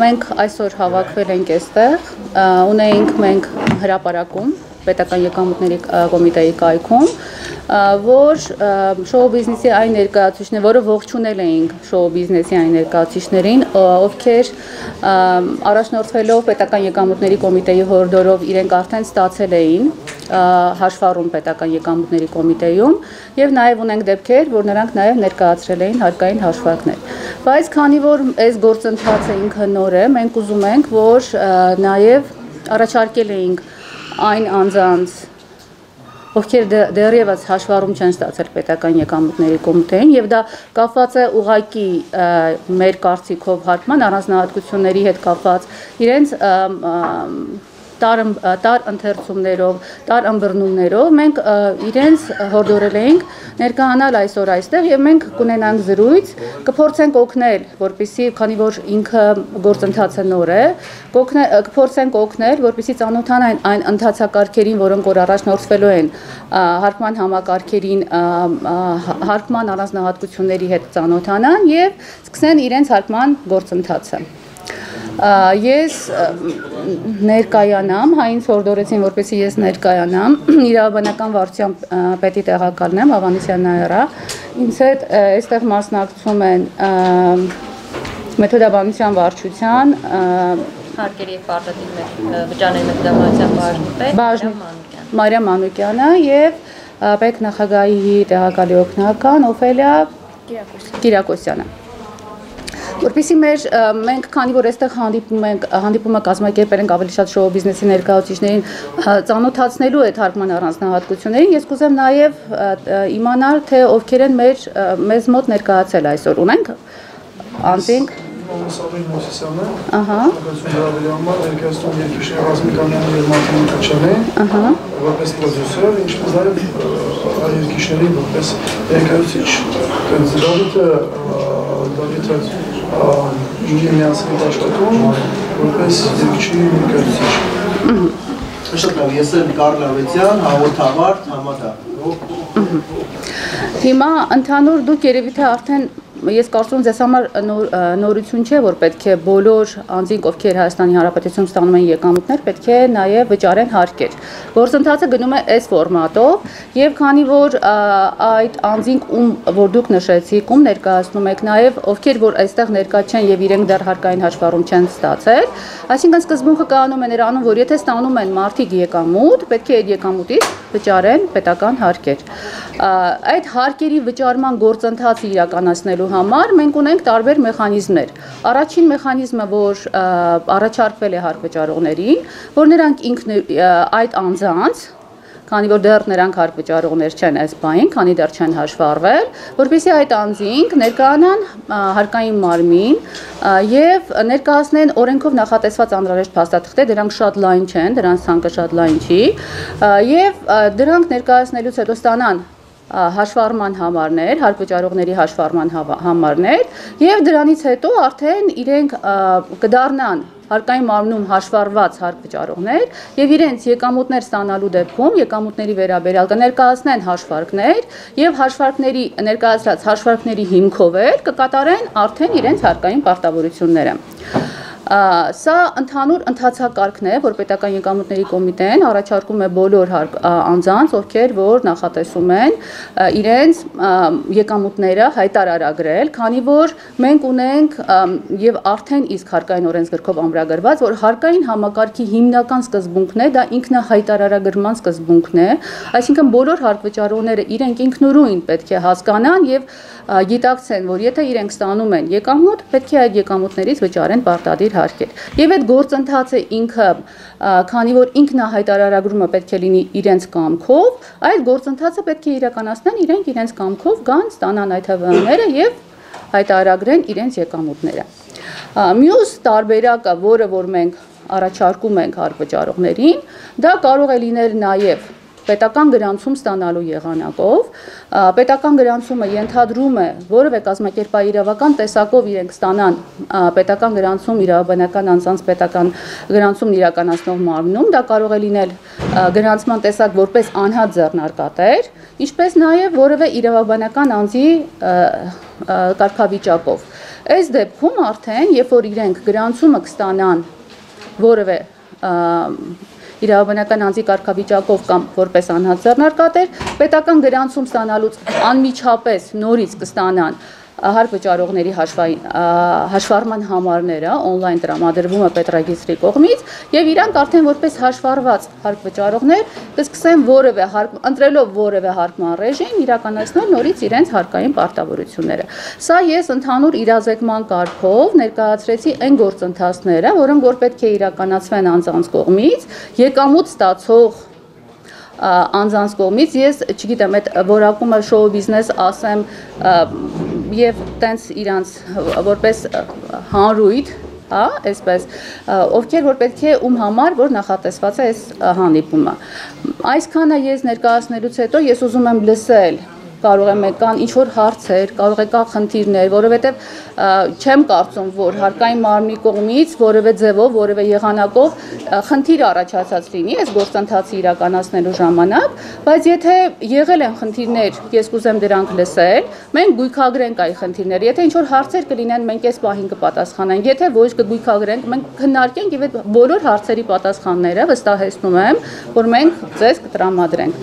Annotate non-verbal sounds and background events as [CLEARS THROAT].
մենք այսօր հավաքվել ենք այստեղ, ունեինք մենք հրապարակում պետական եկամուտների կոմիտեի կայքում, որ շոու բիզնեսի այն ներկայացուցիչներ, որը ողջունել էինք շոու բիզնեսի այն ներկայացուցիչներին, ովքեր առաջնորդվելով պետական եկամուտների կոմիտեի հորդորով իրենք արդեն ստացել էին հաշվառում պետական եկամուտների կոմիտեյում եւ նաեւ ունենք դեպքեր, որ նրանք նաեւ ներկայացրել էին հարկային հաշվարկներ։ Բայց քանի որ այս գործընթացը ինքը նոր է, մենք ուզում ենք, որ նաեւ առաջարկել էինք այն անձանց ովքեր դեռևս հաշվառում չեն ստացել պետական եկամուտների կոմիտեին եւ դա կապված է ուղակի մեր կարծիքով հարկման առանձնահատկությունների հետ կապված իրենց տար տար ընթերցումներով, տար ըմբռնումներով մենք իրենց հորդորել էինք ներկայանալ այսօր այստեղ եւ մենք կունենանք զրույց, կփորձենք օգնել, որպիսի քանի որ ինքը գործընթացը նոր է, կփորձենք օգնել, որպիսի ծանոթանային այն ընթացակարգերին, որոնք որ առաջնորդվելու են հարկման համակարգերին, հարկման առանձնահատկությունների հետ ծանոթանան եւ սկսեն իրենց հարկման գործընթացը ես ներկայանամ, հա ինձ հորդորեցին, որպեսզի ես ներկայանամ, [CLEARS THROAT] իրավաբանական վարչության պետի տեղակալն եմ, Ավանեսյան Նայրա։ Ինձ հետ այստեղ մասնակցում են մեթոդաբանության վարչության հարկերի եւ պարտադիր վճարների մեթոդաբանության բաժնի պետ Մարիամ Մանուկյանը եւ պետ նախագահի տեղակալի օգնական Օֆելիա Կիրակոսյանը որպեսի մեր մենք քանի որ այստեղ հանդիպում ենք հանդիպումը կազմակերպել ենք ավելի շատ շոու բիզնեսի ներկայացուցիչներին ծանոթացնելու այդ հարկման առանձնահատկություններին ես կուզեմ նաև իմանալ թե ովքեր են մեր մեզ մոտ ներկայացել այսօր ունենք անտինք Սավին Մոսիսյանը, ահա, Գազունյարի համար ներկայացնում երկիշի Ռազմիկանյանը եւ Մարտին Քաչյանը, ահա, որպես պրոդյուսեր, ինչպես նաեւ երկիշների որպես ներկայացուցիչ։ Դավիթը Դավիթը ինձ միացրի աշխատում որպես երկիշի ներկայացուցիչ։ Շատ լավ, ես եմ Կարլ Ավետյան, հաղորդավար, համատա։ Հիմա ընդհանուր դուք երևի թե արդեն ես կարծում եմ ձեզ համար նոր, նորություն չէ, որ պետք է բոլոր անձինք, ովքեր Հայաստանի Հանրապետությունում ստանում են եկամուտներ, պետք է նաև վճարեն հարկեր։ Գործընթացը գնում է այս ֆորմատով, եւ քանի որ այդ անձինք ում որ դուք նշեցիք, ում ներկայացնում եք նաև ովքեր որ այստեղ ներկա չեն եւ իրենք դեռ հարկային հաշվառում չեն ստացել, այսինքն սկզբունքը կանոնում է նրանում, որ եթե ստանում են մարդիկ եկամուտ, պետք է այդ եկամուտից վճարեն պետական հարկեր։ Այդ հարկերի վճարման գործընթացը իրականացնելու համար մենք ունենք տարբեր մեխանիզմներ։ Առաջին մեխանիզմը, որ առաջարկվել է հարկվճարողներին, որ նրանք ինքն այդ անձանց քանի որ դեռ նրանք հարկ վճարողներ չեն այս բային, քանի դեռ չեն հաշվառվել, որովհետեւ այդ անձինք ներկայանան հարկային մարմին եւ ներկայացնեն օրենքով նախատեսված անհրաժեշտ փաստաթղթեր, դրանք շատ լայն չեն, դրանց ցանկը շատ լայն չի, եւ դրանք ներկայացնելուց հետո ստանան հաշվառման համարներ, հարկվճարողների հաշվառման համարներ եւ դրանից հետո արդեն իրենք կդառնան հարկային մարմնում հաշվառված հարկվճարողներ եւ իրենց եկամուտներ ստանալու դեպքում եկամուտների վերաբերյալ կներկայացնեն հաշվարկներ եւ հաշվարկների ներկայացրած հաշվարկների հիմքով էլ կկատարեն արդեն իրենց հարկային պարտավորությունները։ Սա ընդհանուր ընթացակարգն է, որ պետական եկամուտների կոմիտեն առաջարկում է բոլոր անձանց, ովքեր որ նախատեսում են իրենց եկամուտները հայտարարագրել, քանի որ մենք ունենք եւ արդեն իսկ հարկային օրենսգրքով ամրագրված, որ հարկային համակարգի հիմնական սկզբունքն է, դա ինքնահայտարարագրման սկզբունքն է, այսինքն բոլոր հարկվճարողները իրենք ինքնուրույն պետք է հասկանան եւ գիտակցեն, որ եթե իրենք ստանում են եկամուտ, պետք է այդ եկամուտներից վճարեն պարտադիր հարկեր։ Եվ այդ գործընթացը ինքը, քանի որ ինքնահայտարարագրումը պետք է լինի իրենց կամքով, այդ գործընթացը պետք է իրականացնեն իրենք իրենց կամքով գան, ստանան այդ ՀՎՄ-ները եւ հայտարարագրեն իրենց եկամուտները։ Մյուս տարբերակը, որը որ մենք առաջարկում ենք հարկվճարողներին, դա կարող է լինել նաև պետական գրանցում ստանալու եղանակով պետական գրանցումը ենթադրում է որևէ կազմակերպայիրավական տեսակով իրենք ստանան պետական գրանցում իրավաբանական անձանց պետական գրանցումն իրականացնող մարմնում դա կարող է լինել գրանցման տեսակ որպես անհատ ձեռնարկատեր ինչպես նաև որևէ իրավաբանական անձի կարգավիճակով Այս դեպքում արդեն, երբ որ իրենք գրանցումը կստանան որևէ իրավաբանական անձի կարգավիճակով կամ որպես անհատ ձեռնարկատեր, պետական գրանցում ստանալուց անմիջապես նորից կստանան հարկ վճարողների հաշվառման համարները on-line տրամադրվում է Պետրագիստրի կողմից եւ իրանք արդեն որպես հաշվառված հարկ վճարողներ կսկսեն որևէ հարկ ընտրելով որևէ հարկման ռեժիմ իրականացնել նորից իրենց հարկային պարտավորությունները։ Սա ես ընդհանուր իրազեկման կարգով ներկայացրեցի այն գործընթացները, որոնք որ պետք է իրականացվեն անձանց կողմից եկամուտ ստացող անձանց կողմից ես չգիտեմ այդ որակումը շոու բիզնես ասեմ եւ տենց իրանց որպես հանրույթ հա այսպես ովքեր որ պետք է ում համար որ նախատեսված է այս ա, հանդիպումը այսքանը ես ներկայացնելուց հետո ես ուզում եմ լսել կարող եմ կան ինչ որ հարցեր, կարող է կա խնդիրներ, որովհետև չեմ կարծում, որ հարկային մարմնի կողմից որևէ ձևով, որևէ եղանակով խնդիր առաջացած լինի այս գործընթացի իրականացնելու ժամանակ, բայց եթե եղել են խնդիրներ, ես կուզեմ դրանք լսել, մենք գույքագրենք այդ խնդիրները։ Եթե ինչ որ հարցեր կլինեն, մենք այս պահին կպատասխանենք։ Եթե ոչ կգույքագրենք, մենք քննարկենք եւ այդ բոլոր հարցերի պատասխանները վստահեցնում եմ, որ մենք ձեզ կտրամադրենք։